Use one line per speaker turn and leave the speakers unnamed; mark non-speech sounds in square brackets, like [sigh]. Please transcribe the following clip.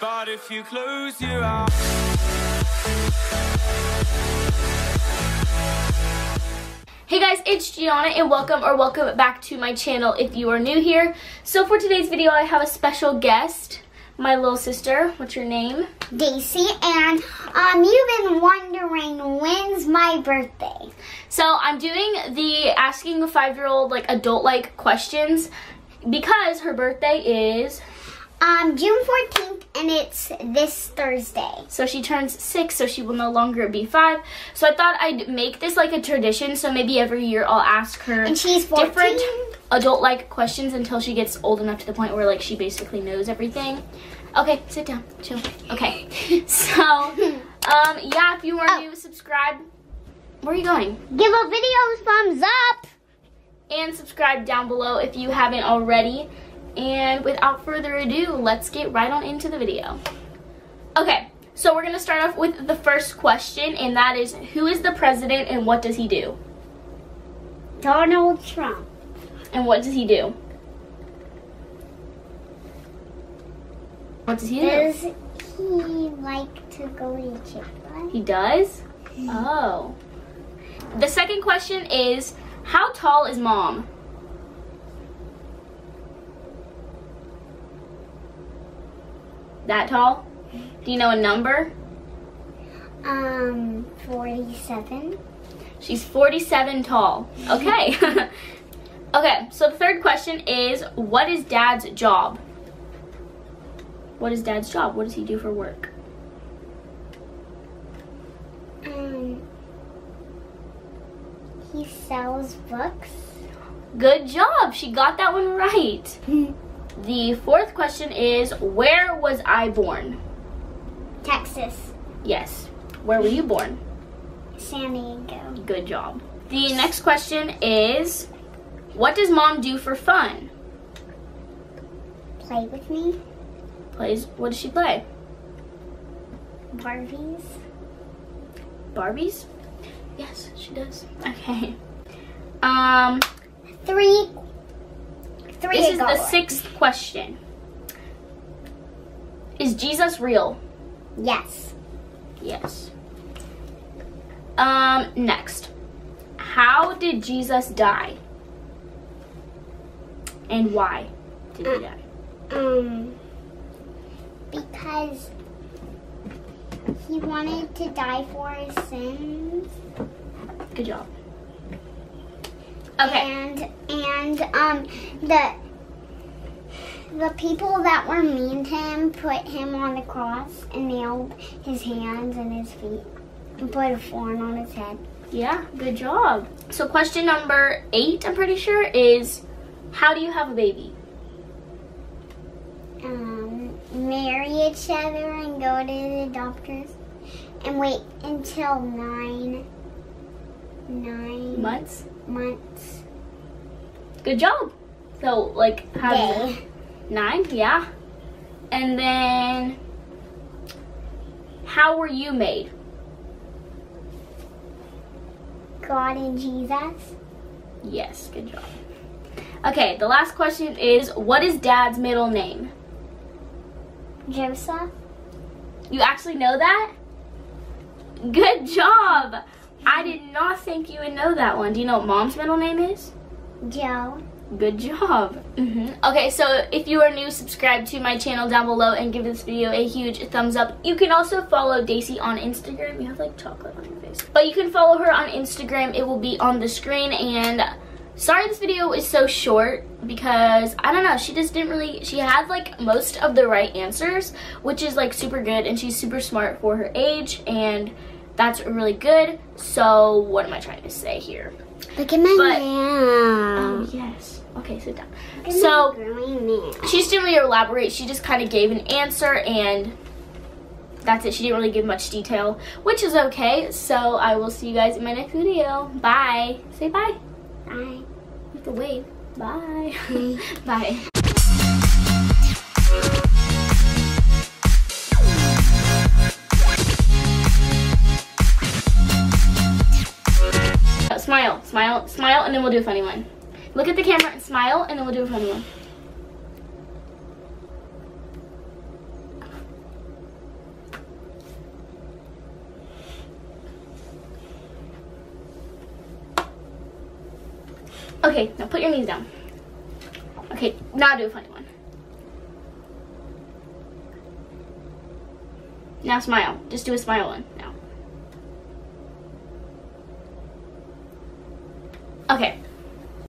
But if you close your eyes.
Hey guys, it's Gianna and welcome or welcome back to my channel if you are new here. So for today's video, I have a special guest, my little sister. What's your name?
Daisy, and um, you've been wondering when's my birthday.
So I'm doing the asking a five-year-old like adult-like questions because her birthday is
Um, June 14th, and it's this Thursday.
So she turns six, so she will no longer be five. So I thought I'd make this like a tradition. So maybe every year I'll ask her
And she's 14?
different adult-like questions until she gets old enough to the point where like she basically knows everything. Okay, sit down, chill. Okay, [laughs] so um, yeah, if you are
Oh.
new, subscribe. Where are you going?
Give a video a thumbs up.
And subscribe down below if you haven't already. And without further ado, let's get right on into the video. Okay, so we're gonna start off with the first question, and that is who is the president and what does he do?
Donald Trump.
And what does he do? What does he do?
Does he like to go to Chick-fil-A?
He does? Mm-hmm. Oh. The second question is how tall is mom? That tall? Do you know a number?
Um, 47.
She's 47 tall. Okay. [laughs] okay, so the third question is what is dad's job? What is dad's job? What does he do for work?
Um, he sells books.
Good job. She got that one right. [laughs] The fourth question is where was I born?
Texas.
Yes. Where were you born?
San Diego.
Good job. The next question is what does mom do for fun?
Play with me.
Plays what does she play?
Barbies.
Barbies? Yes, she does. Okay. Um
Three. Three.
this is the sixth question. Is Jesus real?
Yes.
Yes. Um next. How did Jesus die? And why did he die?
Um, because he wanted to die for his sins,
Good job. Okay.
and and um the the people that were mean to him put him on the cross and nailed his hands and his feet and put a thorn on his head.
Yeah, good job. So question number eight, I'm pretty sure, is how do you have a baby?
Um, marry each other and go to the doctors and wait until nine nine
Months?
months
Good job. So like how does nine? Yeah. And then how were you made?
God and Jesus.
Yes, good job. Okay, the last question is what is dad's middle name?
Joseph.
You actually know that? Good job. I did not think you would know that one. Do you know what mom's middle name is?
Joe.
Good job. hmm Okay, so if you are new, subscribe to my channel down below and give this video a huge thumbs up. You can also follow Daisy on Instagram. You have like chocolate on your face. But you can follow her on Instagram. It will be on the screen. And sorry this video is so short because, I don't know, she just didn't really, she had like most of the right answers, which is like super good. And she's super smart for her age. And that's really good. So what am I trying to say here?
Look at my
But-
nail.
Yes. Okay, sit down. So, she just didn't really elaborate. She just kind of gave an answer and that's it. She didn't really give much detail, which is okay. So I will see you guys in my next video. Bye. Say bye.
Bye.
You have to wave. Bye. bye. [laughs] Smile, smile, smile, and then we'll do a funny one. Look at the camera and smile, and then we'll do a funny one. Okay, now put your knees down. Okay, now do a funny one. Now smile. Just do a smile one.